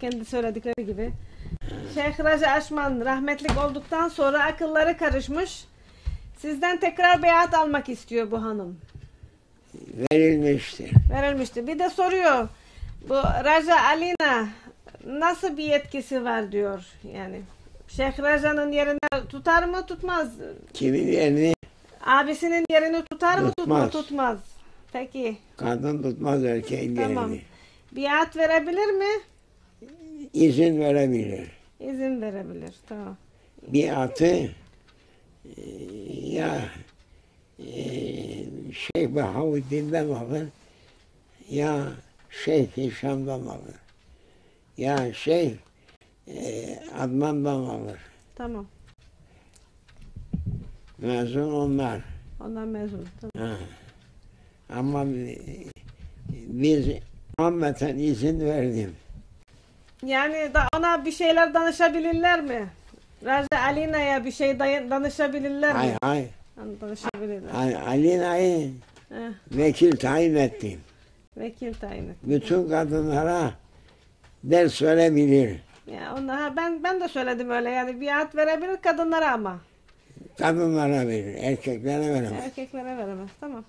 kendi söyledikleri gibi. Şeyh Raja Aşman rahmetlik olduktan sonra akılları karışmış. Sizden tekrar beyat almak istiyor bu hanım. Verilmiştir. Verilmişti. Bir de soruyor. Bu Raja Alina nasıl bir yetkisi var diyor yani. Şeyh Raja'nın yerine tutar mı tutmaz? Kimin yerini Abisinin yerini tutar mı tutmaz? Tutmaz. Tutmaz. Peki. kadın tutmaz erkeğin yerini. Tamam. Biat verebilir mi? İzin verebilir. İzin verebilir. Tamam. Bir atı e, ya e, Şeyh Bahavuddin'den alır ya Şeyh Hişam'dan alır. Ya Şeyh e, Adnan'dan alır. Tamam. Mezun onlar. Ondan mezun. Tamam. Ha. Ama biz Muhammed'e izin verdim. Yani da ona bir şeyler danışabilirler mi? Raja Alina'ya bir şey day- danışabilirler Hay mi? hay. Danışabilirler. Hay- Alina'yı Heh, vekil tayin ettim. vekil tayin et. Bütün kadınlara ders verebilir. Ya ona ha, ben ben de söyledim öyle yani biat verebilir kadınlara ama Kadınlara verir, erkeklere veremez. erkeklere veremez. Tamam.